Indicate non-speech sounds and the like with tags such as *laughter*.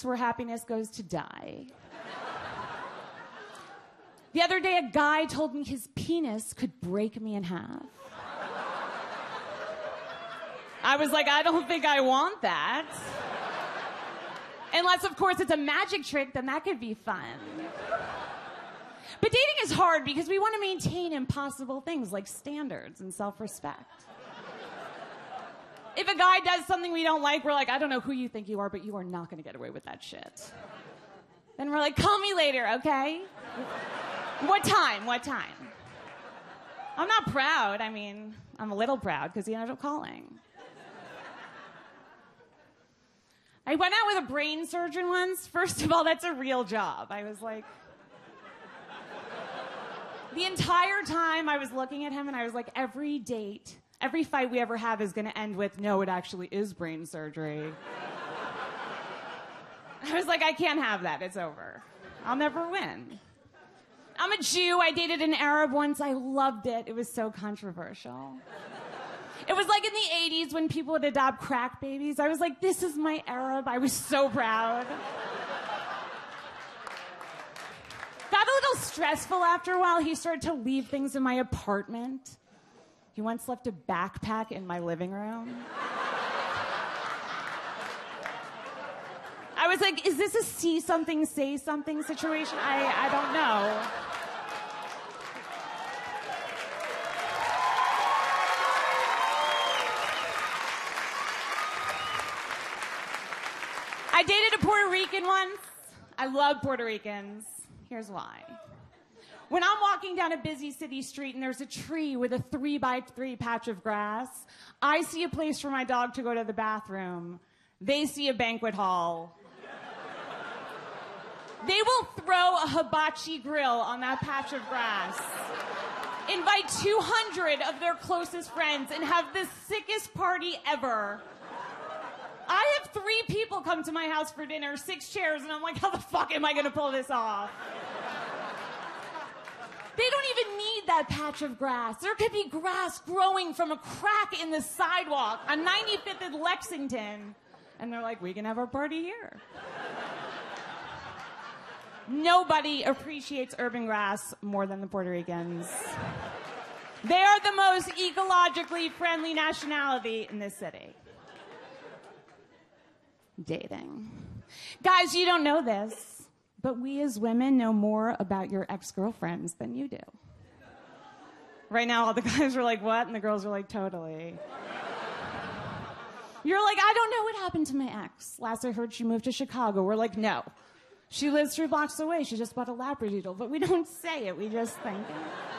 It's where happiness goes to die. The other day, a guy told me his penis could break me in half. I was like, I don't think I want that. Unless, of course, it's a magic trick, then that could be fun. But dating is hard because we want to maintain impossible things like standards and self respect. If a guy does something we don't like, we're like, I don't know who you think you are, but you are not going to get away with that shit. Then we're like, call me later, okay? what time? What time? I'm not proud. I mean, I'm a little proud because he ended up calling. I went out with a brain surgeon once. First of all, that's a real job. I was like, the entire time I was looking at him and I was like, every date, every fight we ever have is going to end with, no, it actually is brain surgery. *laughs* I was like, I can't have that. It's over. I'll never win. I'm a Jew. I dated an Arab once. I loved it. It was so controversial. It was like in the 80s when people would adopt crack babies. I was like, this is my Arab. I was so proud. Got a little stressful after a while. He started to leave things in my apartment. He once left a backpack in my living room. I was like, is this a see something, say something situation? I, I don't know. I dated a Puerto Rican once. I love Puerto Ricans. Here's why. When I'm walking down a busy city street and there's a tree with a three by three patch of grass, I see a place for my dog to go to the bathroom. They see a banquet hall. They will throw a hibachi grill on that patch of grass, invite 200 of their closest friends, and have the sickest party ever. I have three people come to my house for dinner, six chairs, and I'm like, how the fuck am I gonna pull this off? They don't even need that patch of grass. There could be grass growing from a crack in the sidewalk on 95th and Lexington. And they're like, we can have our party here. Nobody appreciates urban grass more than the Puerto Ricans. They are the most ecologically friendly nationality in this city dating. Guys, you don't know this, but we as women know more about your ex girlfriends than you do. Right now, all the *laughs* guys are like, what? And the girls are like, totally. You're like, I don't know what happened to my ex. Last I heard, she moved to Chicago. We're like, no. She lives three blocks away. She just bought a Labradoodle. But we don't *laughs* say it, we just think it.